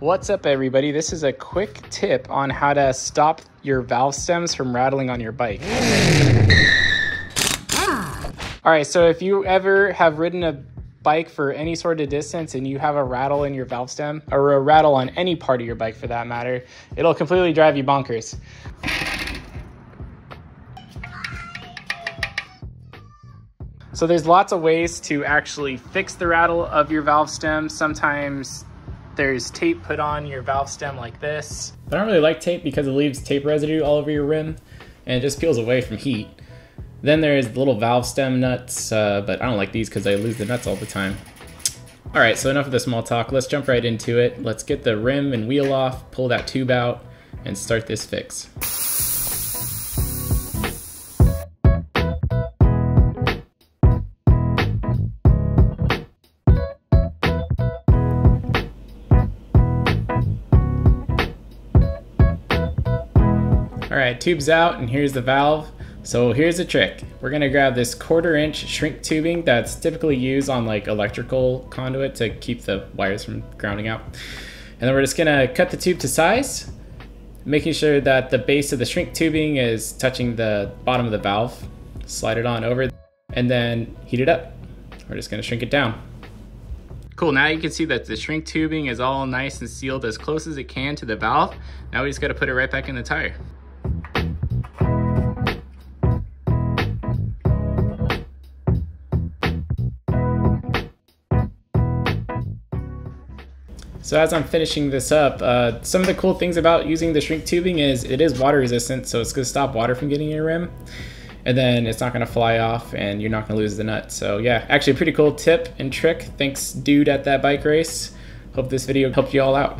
What's up everybody? This is a quick tip on how to stop your valve stems from rattling on your bike. All right, so if you ever have ridden a bike for any sort of distance and you have a rattle in your valve stem or a rattle on any part of your bike for that matter, it'll completely drive you bonkers. So there's lots of ways to actually fix the rattle of your valve stem. Sometimes there's tape put on your valve stem like this. I don't really like tape because it leaves tape residue all over your rim and it just peels away from heat. Then there's the little valve stem nuts, uh, but I don't like these because I lose the nuts all the time. All right, so enough of the small talk. Let's jump right into it. Let's get the rim and wheel off, pull that tube out, and start this fix. All right, tube's out and here's the valve. So here's the trick. We're gonna grab this quarter inch shrink tubing that's typically used on like electrical conduit to keep the wires from grounding out. And then we're just gonna cut the tube to size, making sure that the base of the shrink tubing is touching the bottom of the valve. Slide it on over and then heat it up. We're just gonna shrink it down. Cool, now you can see that the shrink tubing is all nice and sealed as close as it can to the valve. Now we just gotta put it right back in the tire. So as I'm finishing this up, uh, some of the cool things about using the shrink tubing is it is water resistant, so it's gonna stop water from getting in your rim. And then it's not gonna fly off and you're not gonna lose the nut. So yeah, actually a pretty cool tip and trick. Thanks dude at that bike race. Hope this video helped you all out.